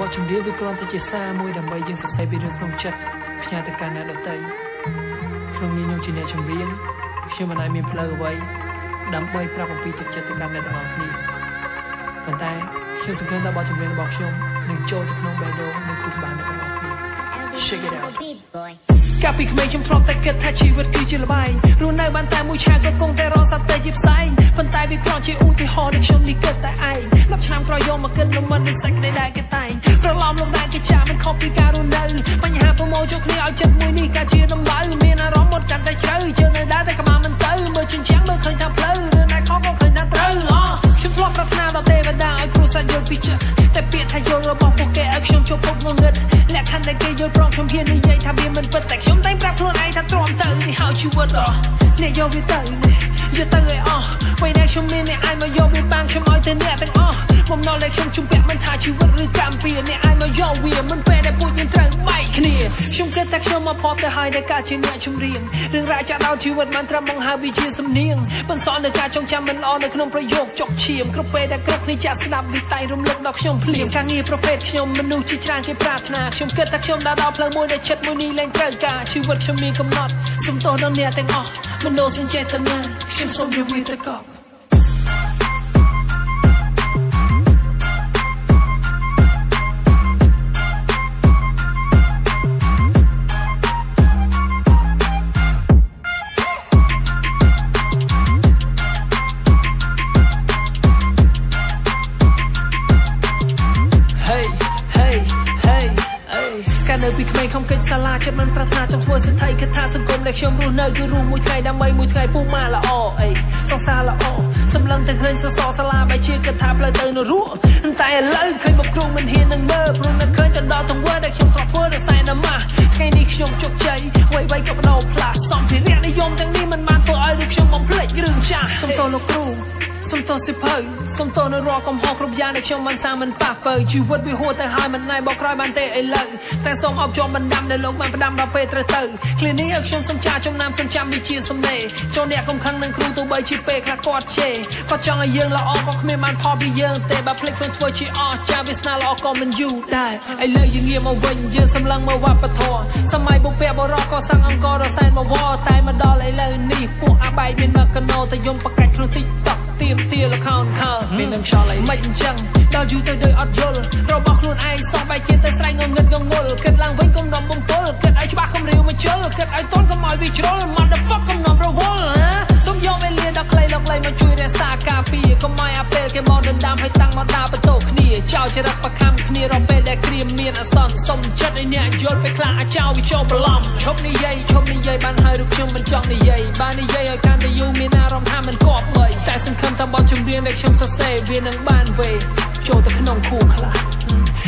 បទចម្រៀងវាគ្រាន់តែជាសារមួយដើម្បីយើងសរសេរពីរឿងក្នុងចិត្តផ្ញើទៅកាន់អ្នកដទៃក្នុងនេះខ្ញុំជាអ្នកចម្រៀងខ្ញុំមិនអាចមានផ្លូវអ្វីដើម្បីប្រាប់អំពីទឹកចិត្តទៅកាន់អ្នកទាំងអស់គ្នាប៉ុន្តែខ្ញុំសង្ឃឹមថាបទចម្រៀងរបស់ខ្ញុំនឹងចូលទៅក្នុងបេះដូងនៃខួរក្បាលអ្នកទាំងអស់គ្នា Shake it out កាលពីក្មេងខ្ញុំធ្លាប់តែគិតថាជីវិតគឺជាល្បែងរស់នៅបានតែមួយឆាកក៏គង់តែរងសត្វតែជាផ្សែងប៉ុន្តែវាគ្រាន់ជាឧទាហរណ៍ដែលខ្ញុំនេះគិតតែឯង10ឆ្នាំក្រោយយកមកគិតនឹងមិនមានសេចក្តីដែលគេតែងប្រឡំលោកដែលគេចាមិនខុសពីការរស់នៅបញ្ហាប្រមូលចូលគ្នាឲ្យចិត្តមួយនេះកាជាដំបៅមានអារម្មណ៍ គ្រូសាច់យល់ពីចិត្តតែពាក្យថាយល់របស់ពួកគេឲ្យខ្ញុំជប់ពុកងងឹតលក្ខខណ្ឌដែលគេយល់ព្រមខ្ញុំហ៊ាននិយាយថាវាមិនពិតតែខ្ញុំតែងប្រាប់ខ្លួនឯងថាទ្រាំទៅនេះហើយជីវិតអស់អ្នកយកវាទៅនេះយកទៅឲ្យអស់ពេលដែលខ្ញុំមានអ្នកអាចមកយកវាបានខ្ញុំឲ្យទៅអ្នកទាំងអស់បំណុលដែលខ្ញុំជំពាក់មិនថាជីវិតឬកម្មពីអ្នកអាចមកយកវាមិនពេល ខ្ញុំគិតថាខ្ញុំមកផតទៅហើយដែលការជាអ្នកចម្រៀងរឿងរ៉ាវចាក់ដោតជីវិតមិនត្រឹមបង្ហើបវាជាសំនៀងបន្សល់នៅការចងចាំមិនល្អនៅក្នុងប្រយោគចុកឈាមគ្រប់ពេលដែលគ្រប់គ្នាចាក់ស្ដាប់វិតៃរំលឹកដល់ខ្ញុំភ្លាមការងារប្រភេទខ្ញុំមនុស្សជាច្រើនគេប្រាថ្នាខ្ញុំគិតថាខ្ញុំដើរដល់ផ្លូវមួយដែលចិត្តមួយនេះលែងត្រូវការជីវិតខ្ញុំមានកំណត់សុំទោសដល់អ្នកទាំងអស់មនោសញ្ចេតនាខ្ញុំសូមរៀបវាទៅកប់ កាលនៅពីក្មេងខ្ញុំកិច្ចសាលាចិត្តមិនប្រាថ្នាចង់ធ្វើសិទ្ធិគិតថាសង្គមដែលខ្ញុំរស់នៅគឺរួមមួយថ្ងៃដើម្បីមួយថ្ងៃពុះម៉ាល្អអីសង្សារល្អសម្លឹងទៅឃើញសសរសាលាបែជាគិតថាផ្លូវទៅនរកតែឥឡូវឃើញមកគ្រូមិនហ៊ាននឹងមើលព្រោះនៅឃើញទៅដល់ទង្វើដែលខ្ញុំធ្លាប់ធ្វើដោយសារណាម៉ាស់ថ្ងៃនេះខ្ញុំជោគជ័យអ្វីៗក៏បដោផ្លាស់សំភារៈនិយមទាំងនេះមិនបានធ្វើឲ្យរូបខ្ញុំបំភ្លេចរឿងចាស់សំទោសលោកគ្រូ សំទោសសិភៅសំទោសនៅរាល់កំហុសគ្រប់យ៉ាងដែលខ្ញុំបានសាងមិនប៉ះពើជីវិតវាហួសទៅហើយមិនណែបកក្រោយបានទេឥឡូវតែសូមអបជាប់បណ្ដាំដែលលោកបានផ្ដាំដល់ពេលត្រូវទៅឃ្លានេះឲ្យខ្ញុំសំចាចំណាំសំចាំវិជាសំណេរចូលអ្នកកំខឹងនឹងគ្រូទោះបីជាពេលខ្លះគាត់ជេរគាត់ចង់ឲ្យយើងល្អក៏គ្មានបានផលពីយើងទេបើភ្លេចខ្លួនធ្វើជាអស់ចាវាសនាល្អក៏មិនយូរដែរឥឡូវយើងងាកមកវិញយើងសម្លឹងមើលវប្បធម៌សម័យបុព្វបុរសក៏សាំងអង្គរសែនមកវតែមកដល់ឥឡូវនេះពួកអាបែកមានមកកណោតែយំប្រកាច់ខ្លួនតិចតក់ ទៀមទាលខោនខើមាននឹងខ្យល់អីមិនអញ្ចឹងដល់យូរទៅដោយអត់យល់របស់ខ្លួនឯងសោះបែកជាទៅស្រែកងងឹតងងល់គិតឡើងវិញកុំនំបំពល់គិតឲ្យច្បាស់កុំរាវមកជុលគិតឲ្យតន់កុំឲ្យវាជ្រុល motherfuck កុំនំរវល់សូមយកវេលាដល់ខ្លីដល់ខ្លីមកជួយរក្សាការពារកុំឲ្យអាពេលគេមកដណ្ដើមឲ្យតាំងមកដើរបន្ទោគ្នាចោលចរិតប្រខំ មានអសន្នសុំចិត្តឲ្យអ្នកយល់ពេលខ្លះអាចចោលវាចូលបន្លំឈប់និយាយឈប់និយាយបានហើយរូបខ្ញុំមិនចង់និយាយបាននិយាយឲ្យកាន់តែយូរមានអារម្មណ៍ថាមិនគប់បីតែសង្ឃឹមថាបទចម្រៀងដែលខ្ញុំសរសេរវានឹងបានវេ ចូលទៅក្នុងខួរខ្លះ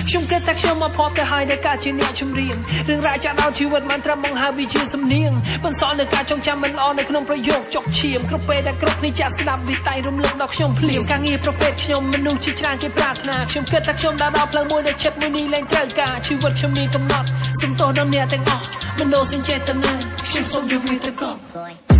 ខ្ញុំគិតថាខ្ញុំមកផតទៅហើយដែលការជាអ្នកចម្រៀងរឿងរ៉ាវចាក់ដោតជីវិតមិនត្រឹមបង្ហើបវាជាសំនៀងបន្សល់នៅការចងចាំមិនល្អនៅក្នុងប្រយោគចុកឈាមគ្រប់ពេលដែលគ្រប់គ្នាចាក់ស្ដាប់វិតៃរំលឹកដល់ខ្ញុំភ្លាមការងារប្រភេទខ្ញុំមនុស្សជាច្រើនគេប្រាថ្នាខ្ញុំគិតថាខ្ញុំដើរដល់ផ្លូវមួយដែលចិត្តមួយនេះលែងត្រូវការជីវិតខ្ញុំមានកំណត់សុំទោសដល់អ្នកទាំងអស់មនោសញ្ចេតនាខ្ញុំសូមយកវាទៅកប់